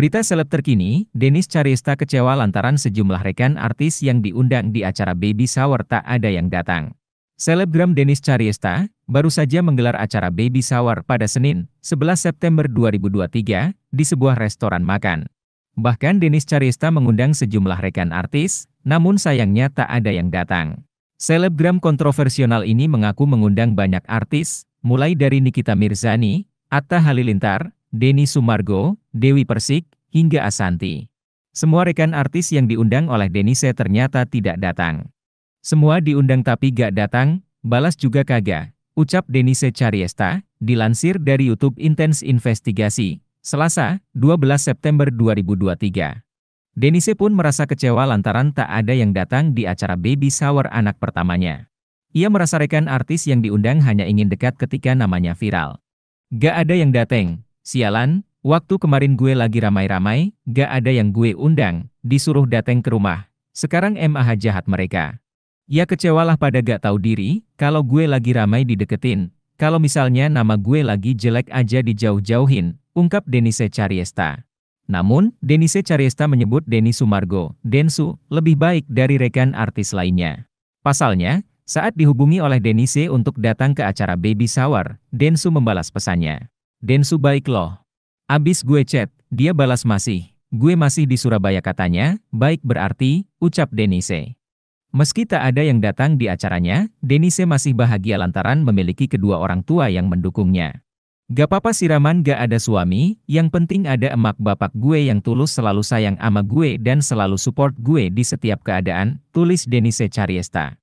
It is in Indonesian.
Berita seleb terkini, Denis Charista kecewa lantaran sejumlah rekan artis yang diundang di acara baby shower tak ada yang datang. Selebgram Denis Charista baru saja menggelar acara baby shower pada Senin, 11 September 2023, di sebuah restoran makan. Bahkan Denis Charista mengundang sejumlah rekan artis, namun sayangnya tak ada yang datang. Selebgram kontroversial ini mengaku mengundang banyak artis, mulai dari Nikita Mirzani, Atta Halilintar, Denny Sumargo, Dewi Persik, hingga Asanti. Semua rekan artis yang diundang oleh Denise ternyata tidak datang. Semua diundang tapi gak datang, balas juga kagak, ucap Denise Cariesta, dilansir dari YouTube Intense Investigasi, Selasa, 12 September 2023. Denise pun merasa kecewa lantaran tak ada yang datang di acara baby shower anak pertamanya. Ia merasa rekan artis yang diundang hanya ingin dekat ketika namanya viral. Gak ada yang datang, Sialan, waktu kemarin gue lagi ramai-ramai, gak ada yang gue undang, disuruh dateng ke rumah. Sekarang MAH jahat mereka. Ya kecewalah pada gak tahu diri, kalau gue lagi ramai dideketin. Kalau misalnya nama gue lagi jelek aja dijauh-jauhin, ungkap Denise Cariesta. Namun, Denise Cariesta menyebut Denny Sumargo, Densu, lebih baik dari rekan artis lainnya. Pasalnya, saat dihubungi oleh Denise untuk datang ke acara baby shower, Densu membalas pesannya. Densu baik loh. Abis gue chat, dia balas masih. Gue masih di Surabaya katanya, baik berarti, ucap Denise. Meski tak ada yang datang di acaranya, Denise masih bahagia lantaran memiliki kedua orang tua yang mendukungnya. Gak apa-apa siraman gak ada suami, yang penting ada emak bapak gue yang tulus selalu sayang ama gue dan selalu support gue di setiap keadaan, tulis Denise Cariesta.